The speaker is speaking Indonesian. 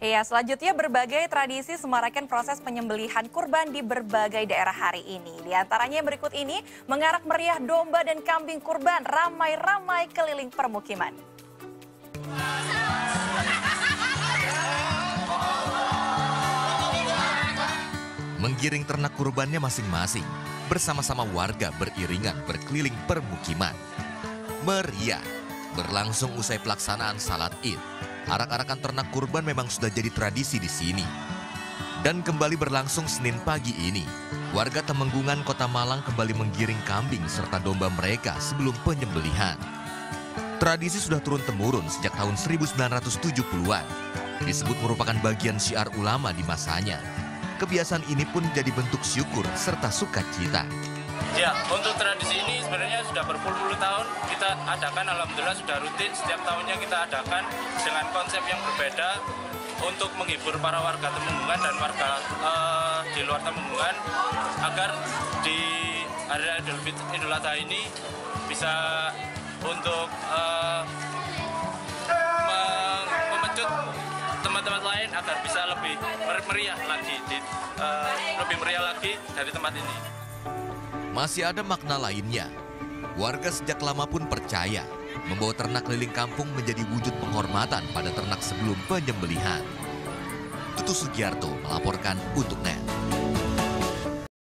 Iya, selanjutnya berbagai tradisi semarakan proses penyembelihan kurban di berbagai daerah hari ini. Di antaranya yang berikut ini, mengarak meriah domba dan kambing kurban ramai-ramai keliling permukiman. Menggiring ternak kurbannya masing-masing, bersama-sama warga beriringan berkeliling permukiman. Meriah, berlangsung usai pelaksanaan salat id. Arak-arakan ternak kurban memang sudah jadi tradisi di sini. Dan kembali berlangsung Senin pagi ini, warga Temenggungan Kota Malang kembali menggiring kambing serta domba mereka sebelum penyembelihan. Tradisi sudah turun-temurun sejak tahun 1970-an. Disebut merupakan bagian syiar ulama di masanya. Kebiasaan ini pun jadi bentuk syukur serta sukacita. Ya, untuk tradisi ini sebenarnya sudah berpuluh-puluh tahun kita adakan, alhamdulillah sudah rutin. Setiap tahunnya kita adakan dengan konsep yang berbeda untuk menghibur para warga Temenggungan dan warga uh, di luar Temenggungan agar di hari Idul, Idul Adha ini bisa untuk uh, memecut tempat-tempat lain agar bisa lebih meriah lagi, di, uh, lebih meriah lagi dari tempat ini. Masih ada makna lainnya. Warga sejak lama pun percaya membawa ternak keliling kampung menjadi wujud penghormatan pada ternak sebelum penyembelihan. Tutu Sugiarto melaporkan untuk.